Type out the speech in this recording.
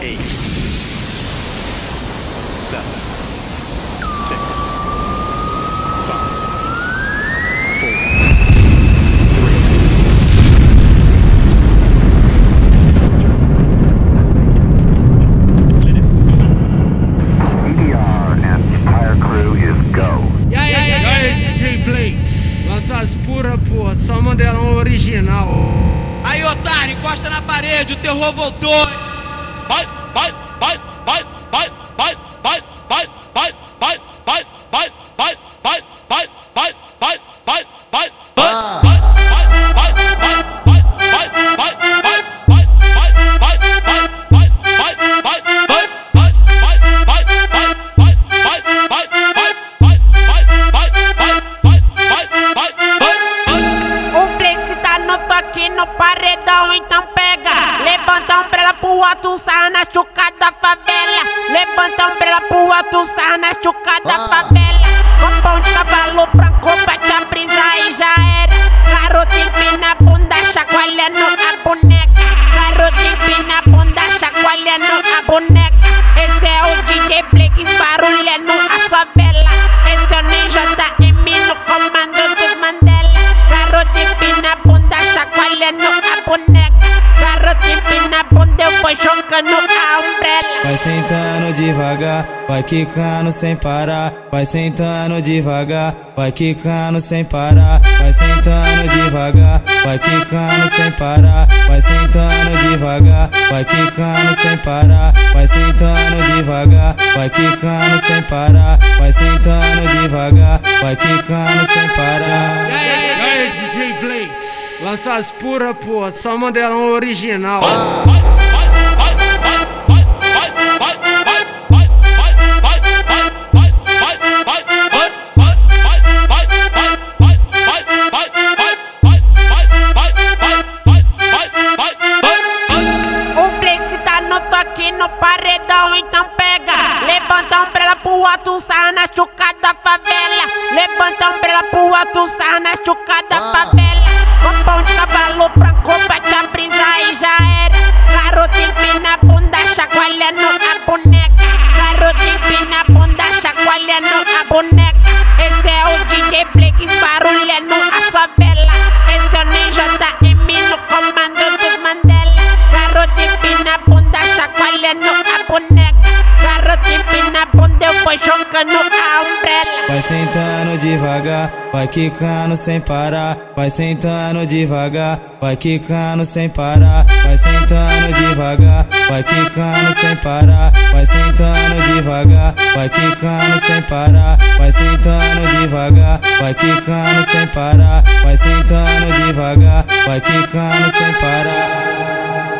eight, seven, six, five, four, EDR and entire crew is go. Aí, e aí, e aí, DJ as pura, porra, só modelão original. Aí, otário, encosta na parede, o terror voltou. 来 paredão, então pega. Levanta a umbrella pro alto, sarra na chuca da favela. Levanta a umbrella pro alto, sarra na chuca da favela. Com pão de cavalo branco, bate a brisa e já era. Garoto empina a bunda, chacoalhando a boneca. Garoto empina a bunda, chacoalhando a boneca. Esse a umbrella. Vai sentando devagar, vai quicando sem parar. Vai sentando devagar, vai quicando sem parar. Vai sentando devagar, vai quicando sem parar. Vai sentando devagar, vai quicando sem parar. Vai sentando devagar, vai quicando sem parar. Vai sentando devagar, vai quicando sem parar. E aí, DJ Blakes? Lança as pura, porra, só modelão original. Então pega. Levanta a umbrella pro alto, sarra na chuca da favela. Levanta a umbrella pro alto, sarra na chuca da favela. Com pão de cavalo branco, bate a brisa e já era. Garoto empina a bunda, chacoalhando a boneca. Garoto empina a bunda, chacoalhando a boneca. Vai sentando devagar, vai quicando sem parar. Vai sentando devagar, vai quicando sem parar. Vai sentando devagar, vai quicando sem parar. Vai sentando devagar, vai quicando sem parar. Vai sentando devagar, vai quicando sem parar. Vai sentando devagar, vai quicando sem parar.